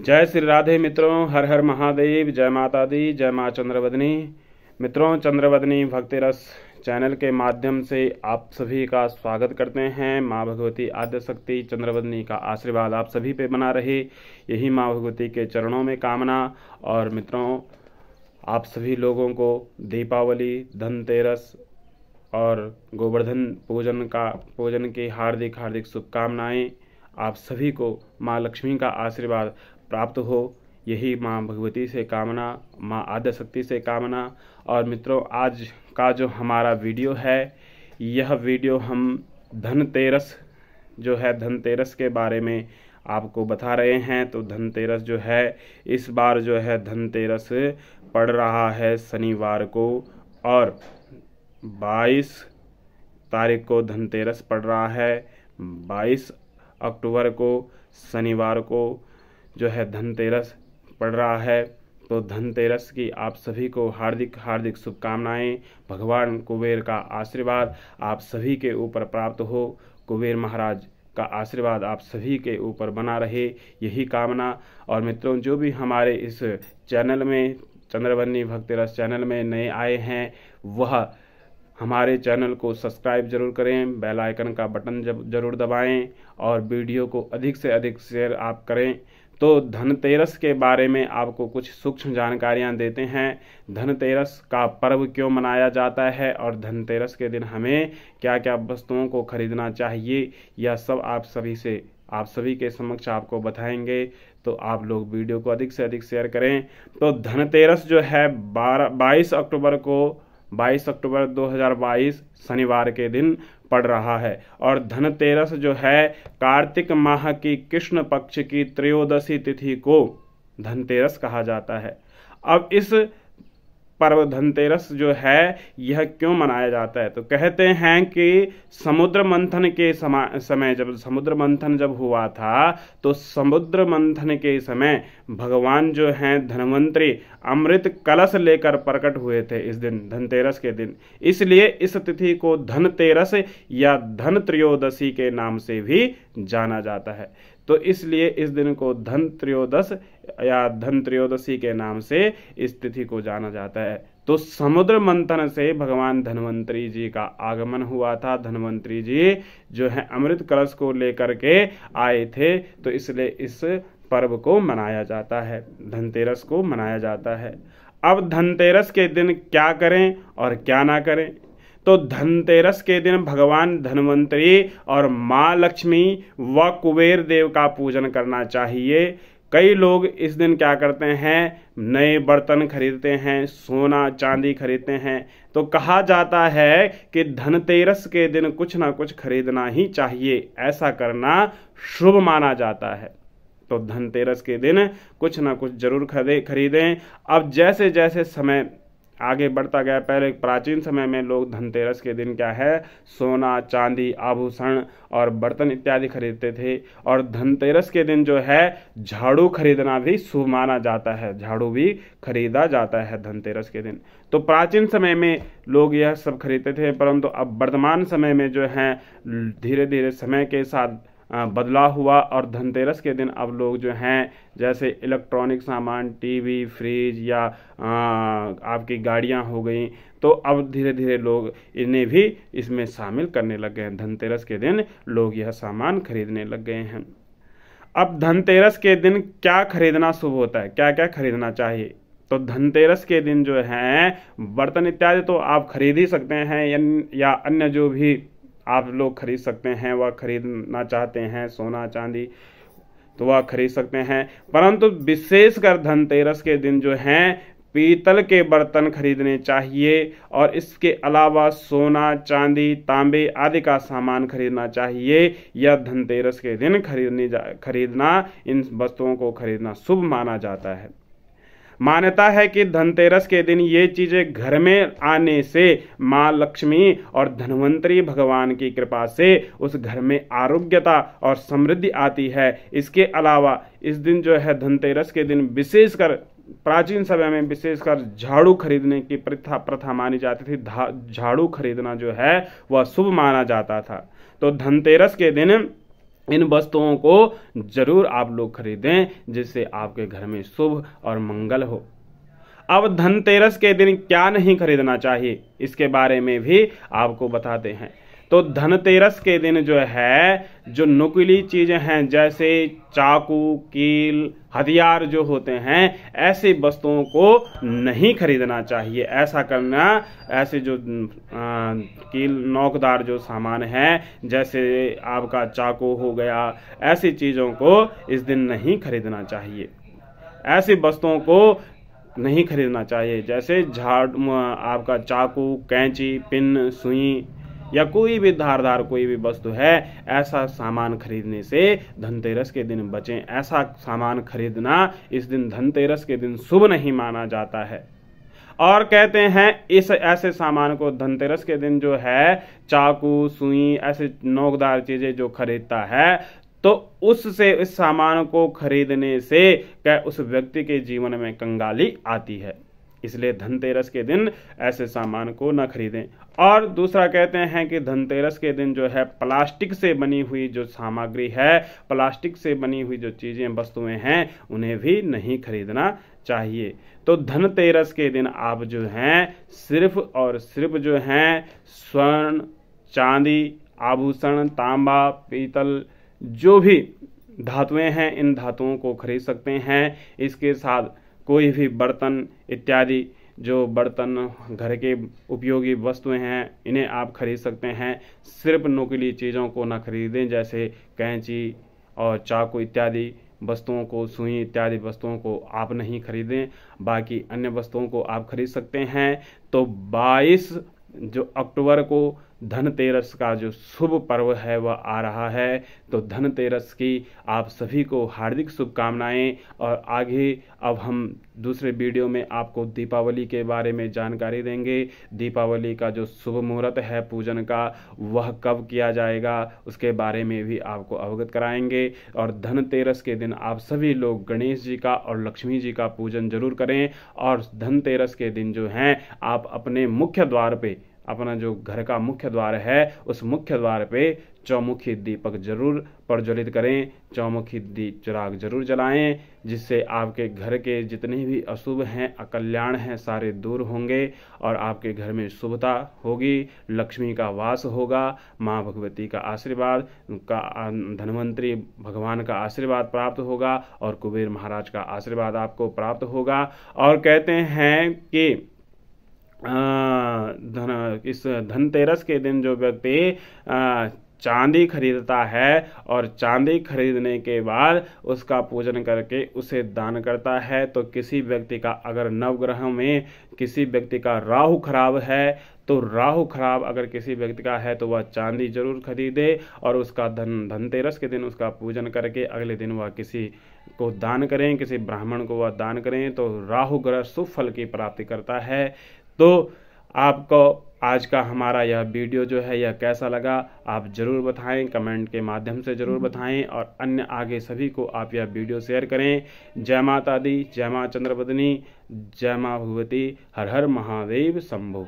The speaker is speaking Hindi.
जय श्री राधे मित्रों, हर हर महादेव, जय माता दी, जय माँ चंद्रवदनी। मित्रों, चंद्रवदनी भक्ति रस चैनल के माध्यम से आप सभी का स्वागत करते हैं। माँ भगवती आद्य शक्ति चंद्रवदनी का आशीर्वाद आप सभी पे बना रहे। यही माँ भगवती के चरणों में कामना। और मित्रों, आप सभी लोगों को दीपावली, धनतेरस और गोवर्धन पूजन का, पूजन की हार्दिक हार्दिक शुभकामनाएँ। आप सभी को माँ लक्ष्मी का आशीर्वाद। प्राप्त हो। यही माँ भगवती से कामना, माँ आद्य शक्ति से कामना। और मित्रों, आज का जो हमारा वीडियो है, यह वीडियो हम धनतेरस जो है, धनतेरस के बारे में आपको बता रहे हैं। तो धनतेरस जो है, इस बार जो है, धनतेरस पड़ रहा है शनिवार को। और 22 तारीख को धनतेरस पड़ रहा है। 22 अक्टूबर को, शनिवार को जो है धनतेरस पड़ रहा है तो धनतेरस की आप सभी को हार्दिक हार्दिक शुभकामनाएँ। भगवान कुबेर का आशीर्वाद आप सभी के ऊपर प्राप्त हो। कुबेर महाराज का आशीर्वाद आप सभी के ऊपर बना रहे, यही कामना। और मित्रों, जो भी हमारे इस चैनल में चंद्रबन्नी भक्तिरस चैनल में नए आए हैं, वह हमारे चैनल को सब्सक्राइब ज़रूर करें, बेल आइकन का बटन जब, ज़रूर दबाएँ, और वीडियो को अधिक से अधिक शेयर आप करें। तो धनतेरस के बारे में आपको कुछ सूक्ष्म जानकारियाँ देते हैं। धनतेरस का पर्व क्यों मनाया जाता है और धनतेरस के दिन हमें क्या क्या वस्तुओं को खरीदना चाहिए, यह सब आप सभी से, आप सभी के समक्ष आपको बताएँगे। तो आप लोग वीडियो को अधिक से अधिक शेयर करें। तो धनतेरस जो है बारह, बाईस अक्टूबर को 22 अक्टूबर 2022 शनिवार के दिन पड़ रहा है। और धनतेरस जो है, कार्तिक माह की कृष्ण पक्ष की त्रयोदशी तिथि को धनतेरस कहा जाता है। अब इस पर्व धनतेरस जो है, यह क्यों मनाया जाता है? तो कहते हैं कि समुद्र मंथन के समय जब समुद्र मंथन जब हुआ था तो समुद्र मंथन के समय भगवान जो हैं, धनवंतरी अमृत कलश लेकर प्रकट हुए थे इस दिन, धनतेरस के दिन। इसलिए इस तिथि को धनतेरस या धन त्रयोदशी के नाम से भी जाना जाता है। तो इसलिए इस दिन को धन त्रयोदश या धन त्रयोदशी के नाम से इस तिथि को जाना जाता है। तो समुद्र मंथन से भगवान धनवंतरी जी का आगमन हुआ था। धनवंतरी जी जो है अमृत कलश को लेकर के आए थे तो इसलिए इस पर्व को मनाया जाता है, धनतेरस को मनाया जाता है। अब धनतेरस के दिन क्या करें और क्या ना करें? तो धनतेरस के दिन भगवान धनवंतरी और माँ लक्ष्मी व कुबेर देव का पूजन करना चाहिए। कई लोग इस दिन क्या करते हैं? नए बर्तन खरीदते हैं, सोना, चांदी खरीदते हैं। तो कहा जाता है कि धनतेरस के दिन कुछ ना कुछ खरीदना ही चाहिए। ऐसा करना शुभ माना जाता है। तो धनतेरस के दिन कुछ ना कुछ ज़रूर खरीदें। अब जैसे जैसे समय आगे बढ़ता गया। पहले प्राचीन समय में लोग धनतेरस के दिन क्या है? सोना, चांदी, आभूषण और बर्तन इत्यादि खरीदते थे। और धनतेरस के दिन जो है, झाड़ू खरीदना भी शुभ माना जाता है। झाड़ू भी खरीदा जाता है धनतेरस के दिन। तो प्राचीन समय में लोग यह सब खरीदते थे, परंतु अब वर्तमान समय में जो है धीरे धीरे समय के साथ बदलाव हुआ और धनतेरस के दिन अब लोग जो हैं, जैसे इलेक्ट्रॉनिक सामान, टीवी, फ्रिज या आपकी गाड़ियाँ हो गई तो अब धीरे धीरे लोग इन्हें भी इसमें शामिल करने लग गए हैं। धनतेरस के दिन लोग यह सामान खरीदने लग गए हैं। अब धनतेरस के दिन क्या खरीदना शुभ होता है? क्या क्या खरीदना चाहिए? तो धनतेरस के दिन जो है, बर्तन इत्यादि तो आप खरीद ही सकते हैं, या अन्य जो भी आप लोग खरीद सकते हैं, वह खरीदना चाहते हैं, सोना, चांदी तो वह खरीद सकते हैं। परंतु विशेषकर धनतेरस के दिन जो हैं, पीतल के बर्तन खरीदने चाहिए और इसके अलावा सोना, चांदी, तांबे आदि का सामान खरीदना चाहिए। या धनतेरस के दिन खरीदने जा, खरीदना, इन वस्तुओं को खरीदना शुभ माना जाता है। मान्यता है कि धनतेरस के दिन ये चीज़ें घर में आने से माँ लक्ष्मी और धनवंतरी भगवान की कृपा से उस घर में आरोग्यता और समृद्धि आती है। इसके अलावा इस दिन जो है धनतेरस के दिन विशेषकर प्राचीन समय में विशेषकर झाड़ू खरीदने की प्रथा प्रथा मानी जाती थी। झाड़ू खरीदना जो है, वह शुभ माना जाता था। तो धनतेरस के दिन इन वस्तुओं को ज़रूर आप लोग खरीदें, जिससे आपके घर में शुभ और मंगल हो। अब धनतेरस के दिन क्या नहीं खरीदना चाहिए? इसके बारे में भी आपको बताते हैं। तो धनतेरस के दिन जो है जो नुकीली चीज़ें हैं जैसे चाकू कील हथियार जो होते हैं ऐसी वस्तुओं को नहीं खरीदना चाहिए। ऐसा करना ऐसे जो आ, कील नोकदार जो सामान है जैसे आपका चाकू हो गया ऐसी चीज़ों को इस दिन नहीं खरीदना चाहिए। ऐसी वस्तुओं को नहीं खरीदना चाहिए जैसे झाड़ आपका चाकू कैंची पिन सुई या कोई भी धारदार, कोई भी वस्तु है, ऐसा सामान खरीदने से धनतेरस के दिन बचें। ऐसा सामान खरीदना इस दिन धनतेरस के दिन शुभ नहीं माना जाता है। और कहते हैं, इस ऐसे सामान को धनतेरस के दिन जो है, चाकू, सुई, ऐसे नोकदार चीज़ें जो खरीदता है तो उससे, इस सामान को खरीदने से क्या उस व्यक्ति के जीवन में कंगाली आती है। इसलिए धनतेरस के दिन ऐसे सामान को न खरीदें। और दूसरा कहते हैं कि धनतेरस के दिन जो है, प्लास्टिक से बनी हुई जो सामग्री है, प्लास्टिक से बनी हुई जो चीज़ें, वस्तुएँ हैं, उन्हें भी नहीं खरीदना चाहिए। तो धनतेरस के दिन आप जो हैं, सिर्फ़ और सिर्फ़ जो हैं, स्वर्ण, चांदी, आभूषण, तांबा, पीतल, जो भी धातुएँ हैं, इन धातुओं को खरीद सकते हैं। इसके साथ कोई भी बर्तन इत्यादि जो बर्तन, घर के उपयोगी वस्तुएँ हैं, इन्हें आप खरीद सकते हैं। सिर्फ़ नुकीली चीज़ों को ना खरीदें, जैसे कैंची और चाकू इत्यादि वस्तुओं को, सुई इत्यादि वस्तुओं को आप नहीं खरीदें। बाकी अन्य वस्तुओं को आप खरीद सकते हैं। तो 22 जो अक्टूबर को धनतेरस का जो शुभ पर्व है, वह आ रहा है। तो धनतेरस की आप सभी को हार्दिक शुभकामनाएँ और आगे अब हम दूसरे वीडियो में आपको दीपावली के बारे में जानकारी देंगे। दीपावली का जो शुभ मुहूर्त है पूजन का, वह कब किया जाएगा, उसके बारे में भी आपको अवगत कराएँगे। और धनतेरस के दिन आप सभी लोग गणेश जी का और लक्ष्मी जी का पूजन ज़रूर करें। और धनतेरस के दिन जो हैं, आप अपने मुख्य द्वार पे अपना जो घर का मुख्य द्वार है, उस मुख्य द्वार पे चौमुखी दीपक ज़रूर प्रज्वलित करें, चौमुखी दीप चिराग ज़रूर जलाएँ, जिससे आपके घर के जितने भी अशुभ हैं, अकल्याण हैं, सारे दूर होंगे और आपके घर में शुभता होगी, लक्ष्मी का वास होगा, माँ भगवती का आशीर्वाद, का, धनवंतरी भगवान का आशीर्वाद प्राप्त होगा और कुबेर महाराज का आशीर्वाद आपको प्राप्त होगा। और कहते हैं कि धन, इस धनतेरस के दिन जो व्यक्ति चांदी खरीदता है और चांदी खरीदने के बाद उसका पूजन करके उसे दान करता है तो किसी व्यक्ति का अगर नवग्रह में किसी व्यक्ति का राहु खराब है तो राहु खराब अगर किसी व्यक्ति का है तो वह चांदी ज़रूर खरीदे और उसका धन धनतेरस के दिन उसका पूजन करके अगले दिन वह किसी को दान करें, किसी ब्राह्मण को वह दान करें तो राहु ग्रह शुभ फल की प्राप्ति करता है। तो आपको आज का हमारा यह वीडियो जो है यह कैसा लगा आप ज़रूर बताएँ कमेंट के माध्यम से ज़रूर बताएँ और अन्य आगे सभी को आप यह वीडियो शेयर करें। जय माता दी जय माँ चंद्रपदनी जय माँ भगवती हर हर महादेव शंभु।